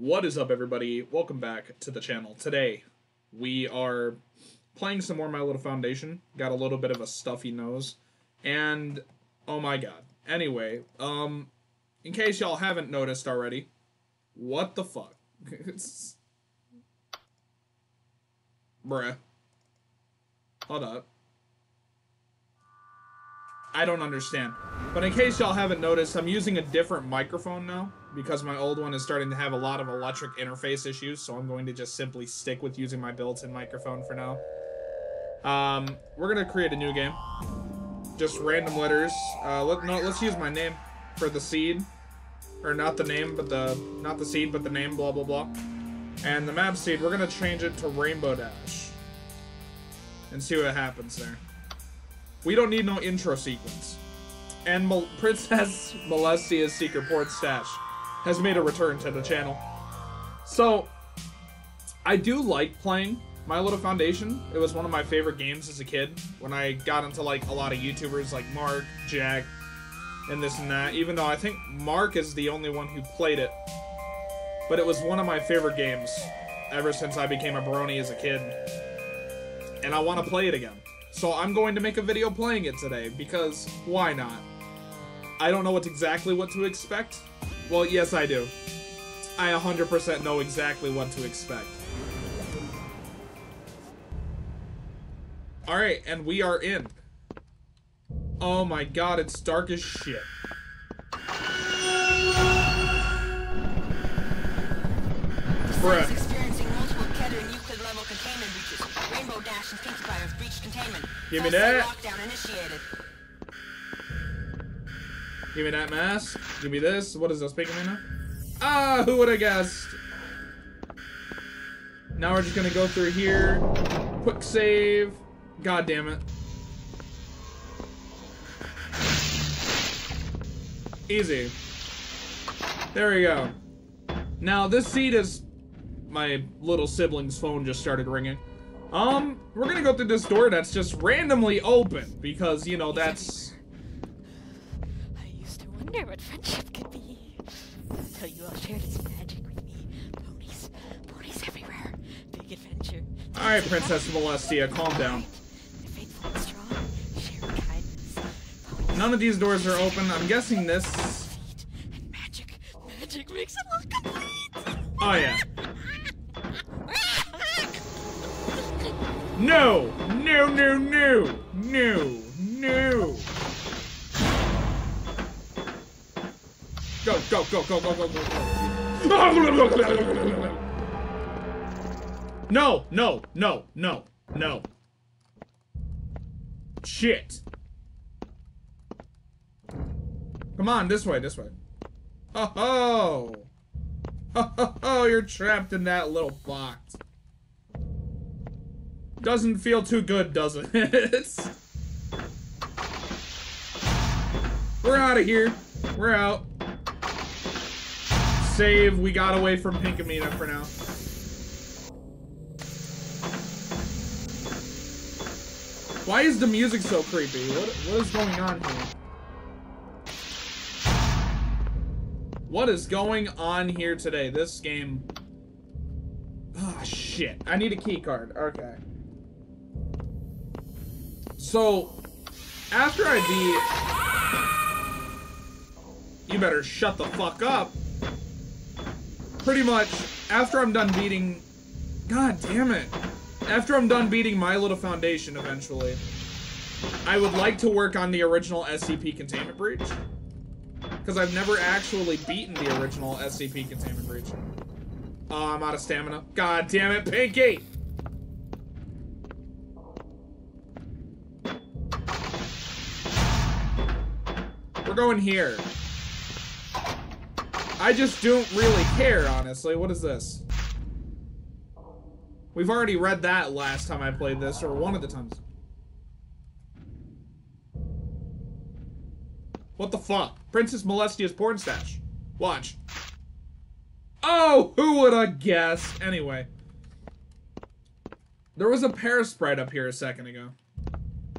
What is up, everybody? Welcome back to the channel. Today, we are playing some more My Little Foundation. Got a little bit of a stuffy nose. And, oh my god. Anyway, um, in case y'all haven't noticed already, what the fuck? Bruh. Hold up. I don't understand. But in case y'all haven't noticed, I'm using a different microphone now because my old one is starting to have a lot of electric interface issues, so I'm going to just simply stick with using my built-in microphone for now. Um, we're gonna create a new game. Just random letters. Uh, let, no, let's use my name for the seed. Or not the name, but the, not the seed, but the name, blah, blah, blah. And the map seed, we're gonna change it to Rainbow Dash. And see what happens there. We don't need no intro sequence. And Princess Molestia's secret port stash has made a return to the channel. So, I do like playing My Little Foundation. It was one of my favorite games as a kid when I got into like a lot of YouTubers like Mark, Jack, and this and that. Even though I think Mark is the only one who played it. But it was one of my favorite games ever since I became a brony as a kid. And I want to play it again. So I'm going to make a video playing it today, because why not? I don't know what exactly what to expect. Well, yes I do. I 100% know exactly what to expect. Alright, and we are in. Oh my god, it's dark as shit. Bruh. experiencing multiple Keter and Euclid level containment breaches. Rainbow Dash and Pinkie Pie breached containment. Give me that. Lockdown initiated. Give me that mask. Give me this. What is this? Right now? Ah, who would have guessed? Now we're just gonna go through here. Quick save. God damn it. Easy. There we go. Now this seat is my little sibling's phone just started ringing. Um, we're gonna go through this door that's just randomly open because you know that's wonder what friendship could be. Until you all shared its magic with me. Ponies. Ponies everywhere. Big adventure. All right, Princess Molestia, calm down. The faithful and strong. Share kindness. Ponies. None of these doors are open. I'm guessing this. Magic. Magic makes it all complete. Oh yeah. No! No! No! No! No! No! go, go, go, go, go, go. No, no, no, no, no. Shit. Come on, this way, this way. Oh ho! Oh, oh, oh, you're trapped in that little box. Doesn't feel too good, does it? We're out of here. We're out. Save. We got away from Pinkamena for now. Why is the music so creepy? What, what is going on here? What is going on here today? This game... Ah, shit. I need a key card. Okay. So, after I beat... You better shut the fuck up. Pretty much, after I'm done beating... God damn it. After I'm done beating My Little Foundation eventually, I would like to work on the original SCP Containment Breach. Because I've never actually beaten the original SCP Containment Breach. Oh, I'm out of stamina. God damn it, Pinky! We're going here. I just don't really care, honestly. What is this? We've already read that last time I played this, or one of the times. What the fuck? Princess Molestia's porn stash. Watch. Oh, who would have guessed? Anyway. There was a pear sprite up here a second ago.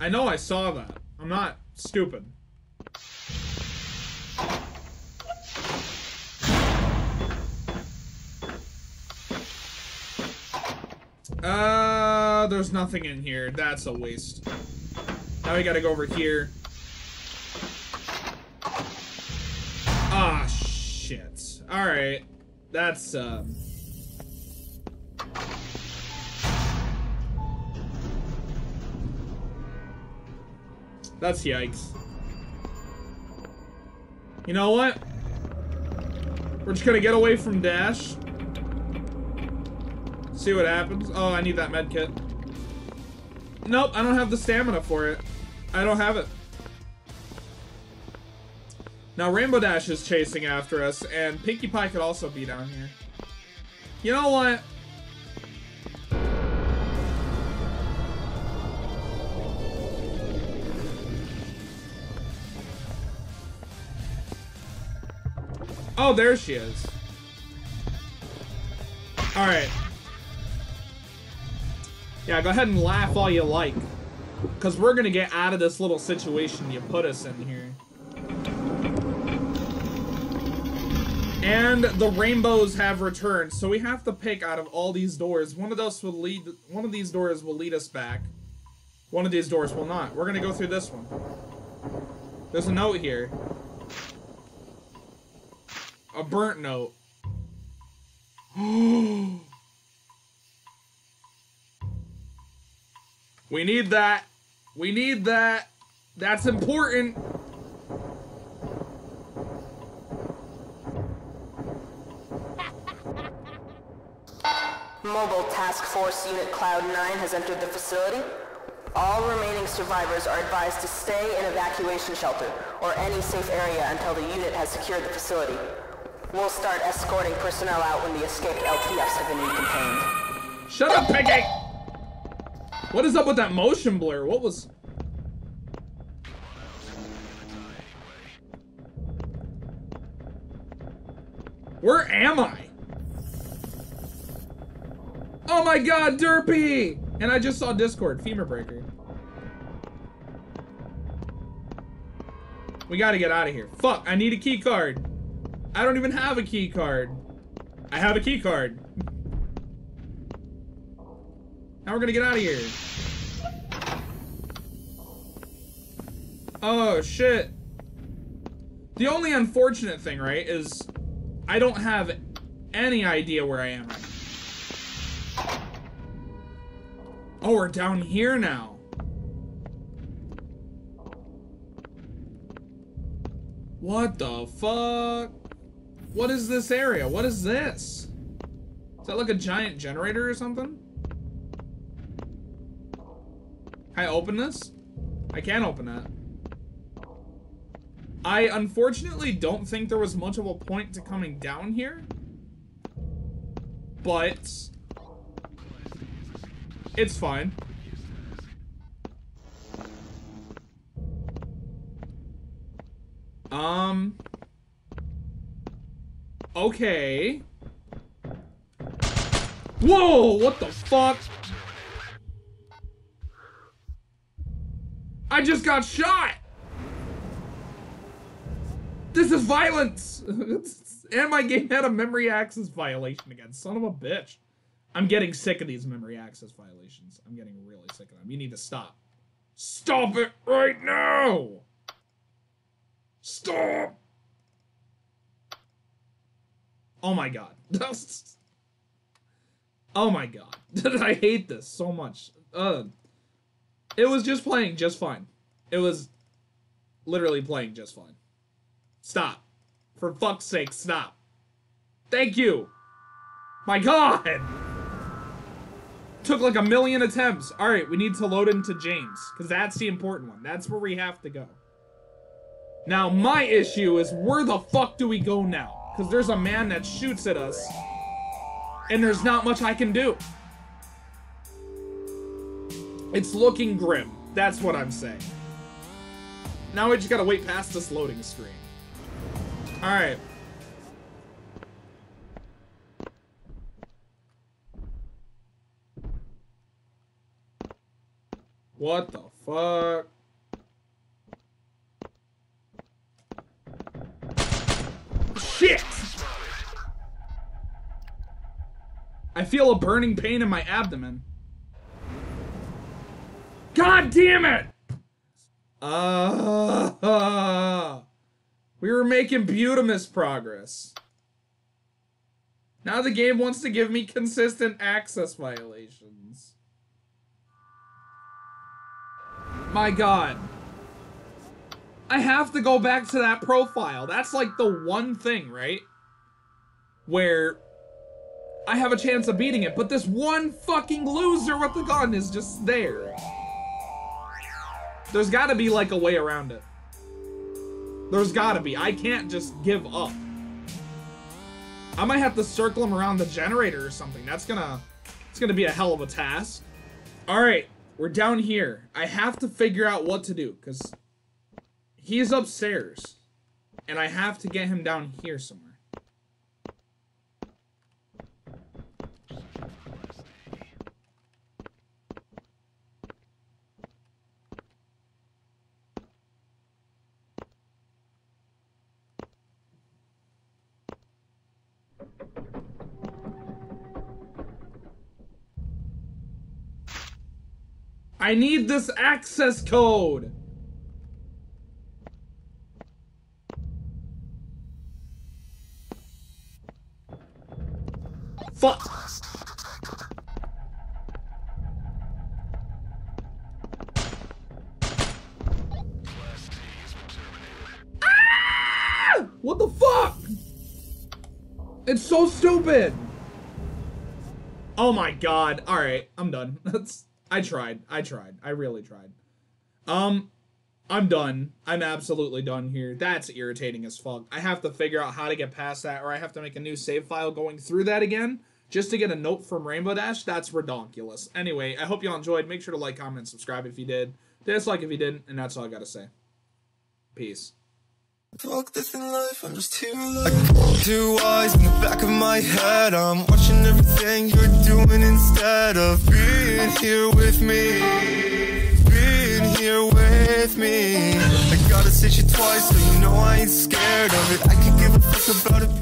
I know I saw that. I'm not stupid. Uh, there's nothing in here. That's a waste. Now we gotta go over here. Ah, shit. Alright. That's, uh... That's yikes. You know what? We're just gonna get away from Dash. See what happens. Oh, I need that med kit. Nope, I don't have the stamina for it. I don't have it. Now, Rainbow Dash is chasing after us, and Pinkie Pie could also be down here. You know what? Oh, there she is. Alright. Yeah, go ahead and laugh all you like. Because we're going to get out of this little situation you put us in here. And the rainbows have returned, so we have to pick out of all these doors. One of those will lead. One of these doors will lead us back. One of these doors will not. We're gonna go through this one. There's a note here. A burnt note. Oh, we need that. We need that. That's important. Mobile Task Force Unit Cloud 9 has entered the facility. All remaining survivors are advised to stay in evacuation shelter or any safe area until the unit has secured the facility. We'll start escorting personnel out when the escaped LTFs have been recontained. Shut up, Piggy! What is up with that motion blur? What was... Where am I? Oh my god, Derpy! And I just saw Discord, Femur Breaker. We gotta get out of here. Fuck, I need a key card. I don't even have a key card. I have a key card. Now we're gonna get out of here. Oh, shit. The only unfortunate thing, right, is I don't have any idea where I am right now. Oh, we're down here now. What the fuck? What is this area? What is this? Is that like a giant generator or something? I open this? I can't open that. I unfortunately don't think there was much of a point to coming down here. But... It's fine. Um... Okay. Whoa, what the fuck? I just got shot! This is violence! and my game had a memory access violation again. Son of a bitch. I'm getting sick of these memory access violations. I'm getting really sick of them. You need to stop. Stop it right now! Stop! Oh my god. oh my god. I hate this so much. Uh, it was just playing just fine. It was literally playing just fine. Stop. For fuck's sake, stop. Thank you. My god. Took like a million attempts. All right, we need to load into James because that's the important one. That's where we have to go. Now, my issue is where the fuck do we go now? Because there's a man that shoots at us and there's not much I can do. It's looking grim. That's what I'm saying. Now we just gotta wait past this loading screen. Alright. What the fuck? Shit! I feel a burning pain in my abdomen. God damn it! Uh, we were making beautimous progress. Now the game wants to give me consistent access violations. My god. I have to go back to that profile. That's like the one thing, right? Where I have a chance of beating it, but this one fucking loser with the gun is just there. There's gotta be like a way around it. There's gotta be. I can't just give up. I might have to circle him around the generator or something. That's gonna, it's gonna be a hell of a task. All right, we're down here. I have to figure out what to do because he's upstairs, and I have to get him down here somewhere. I need this access code. Fuck. Ah! What the fuck? It's so stupid. Oh my god. All right, I'm done. That's I tried. I tried. I really tried. Um, I'm done. I'm absolutely done here. That's irritating as fuck. I have to figure out how to get past that, or I have to make a new save file going through that again just to get a note from Rainbow Dash. That's redonkulous. Anyway, I hope y'all enjoyed. Make sure to like, comment, subscribe if you did. Dislike if you didn't, and that's all I gotta say. Peace. Fuck this in life, I'm just here like Two eyes in the back of my head I'm watching everything you're doing instead of being here with me. Being here with me. I gotta say you twice so you know I ain't scared of it. I can give a fuck about it